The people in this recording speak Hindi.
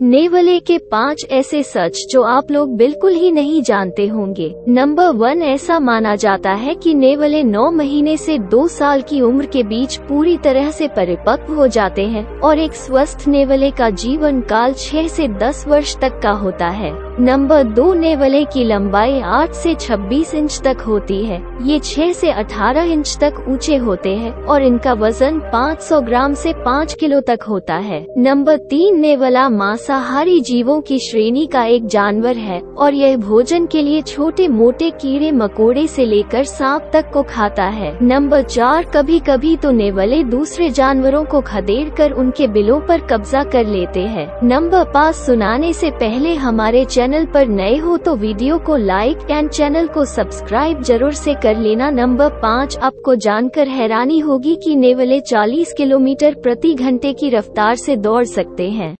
नेवले के पाँच ऐसे सच जो आप लोग बिल्कुल ही नहीं जानते होंगे। नंबर वन ऐसा माना जाता है कि नेवले नौ महीने से दो साल की उम्र के बीच पूरी तरह से परिपक्व हो जाते हैं और एक स्वस्थ नेवले का जीवन काल छह से दस वर्ष तक का होता है। नंबर दो नेवले की लंबाई आठ से छब्बीस इंच तक होती है। ये छह से अठारह इंच तक ऊँचे होते हैं और इनका वज़न 500 ग्राम से 5 किलो तक होता है। नंबर तीन नेवला मांसाहारी जीवों की श्रेणी का एक जानवर है, और यह भोजन के लिए छोटे मोटे कीड़े मकोड़े से लेकर सांप तक को खाता है। नंबर चार कभी कभी तो नेवले दूसरे जानवरों को खदेड़ कर उनके बिलों पर कब्जा कर लेते हैं। नंबर पाँच, सुनाने से पहले हमारे चैनल पर नए हो तो वीडियो को लाइक एंड चैनल को सब्सक्राइब ज़रूर से कर लेना। नंबर पाँच, आपको जानकर हैरानी होगी कि नेवले 40 किलोमीटर प्रति घंटे की रफ्तार से दौड़ सकते हैं।